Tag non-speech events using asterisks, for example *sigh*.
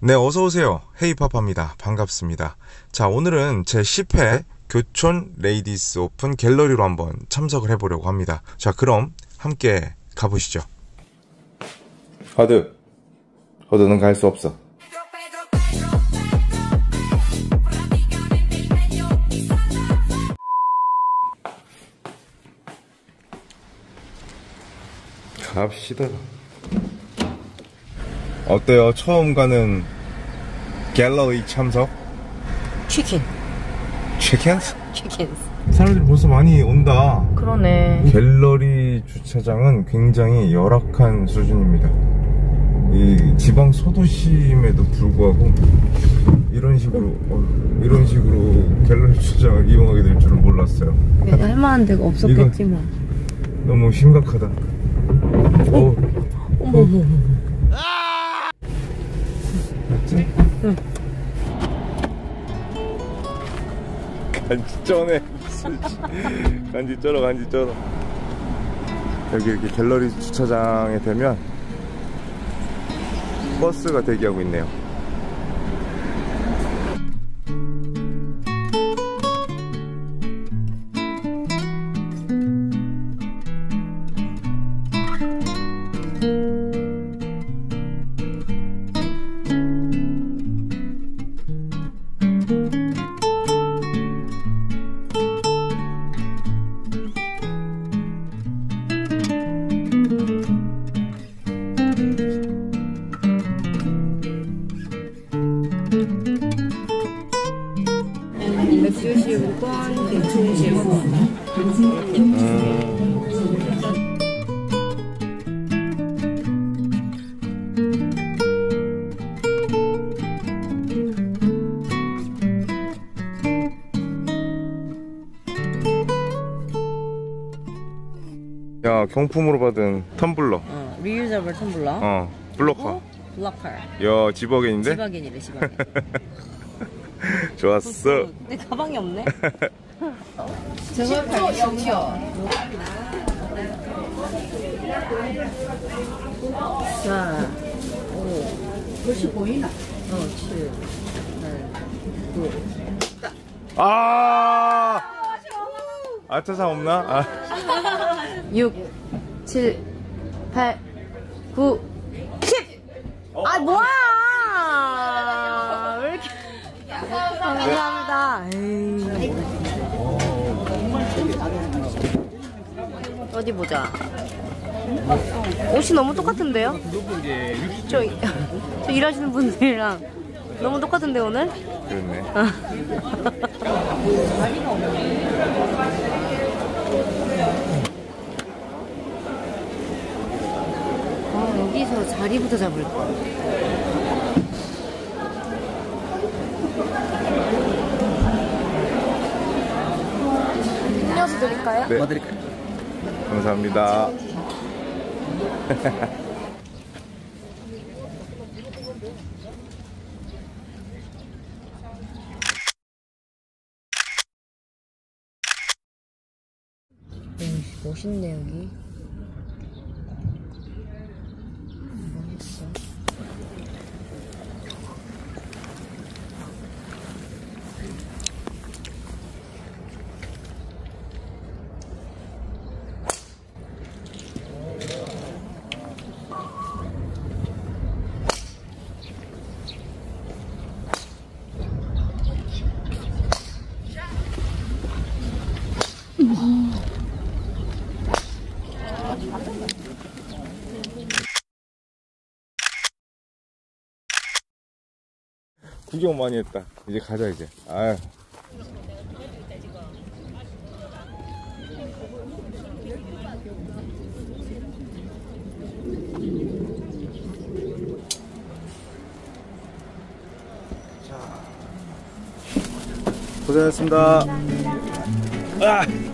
네, 어서 오세요. 헤이파파입니다. 반갑습니다. 자, 오늘은 제 10회 교촌 레이디스 오픈 갤러리로 한번 참석을 해보려고 합니다. 자, 그럼 함께 가보시죠. 허드. 허드는 갈 수 없어. 갑시다. 어때요? 처음 가는 갤러리 참석? 치킨. 치킨스? 치킨. 사람들이 벌써 많이 온다. 그러네. 갤러리 주차장은 굉장히 열악한 수준입니다. 이 지방 소도심에도 불구하고 이런 식으로 어, 이런 식으로 갤러리 주차장을 이용하게 될 줄은 몰랐어요. 할 만한 데가 없었겠지 뭐. 너무 심각하다. 어, 어머 어머. 응. 간지 쩌네. 간지 쩔어, 간지 쩔어. 여기 이렇게 갤러리 주차장에 되면 버스가 대기하고 있네요. 맥주 15번, 대충 15 야, 경품으로 받은 텀블러. 어, 리유저블 텀블러. 어, 블로커. 어? 블럭커. 야, 지버겐인데? 지바겐이래, 지바겐. 좋았어. 내 가방이 없네. *laughs* 자, 오. 글씨 보이나? 어, 7, 8, 9. 아! 아차상 없나? 아. 6, 7, 8, 9, 10! 아, 뭐야! 왜 이렇게. 감사합니다. 에이. 어디 보자. 옷이 너무 똑같은데요? 저, 저 일하시는 분들이랑 너무 똑같은데, 오늘? 그렇네. 아, 여기서 자리부터 잡을 거. 음료수 드릴까요? 네. 감사합니다. 멋있네, 여기. 멋있어. 구경 많이 했다. 이제 가자 이제. 아유. 고생했습니다. 아!